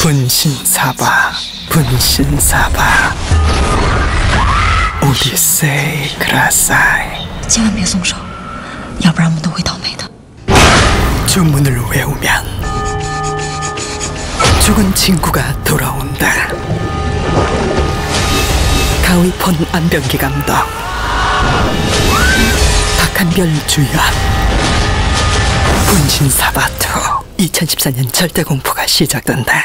분신사바 분신사바. 오디세이 그라사이. 千万别松手，要不然我们都会倒霉的。 주문을 외우면 죽은 친구가 돌아온다. 가위폰 안병기 감독. 박한별 주연 분신사바2 2014년 절대공포가 시작된다.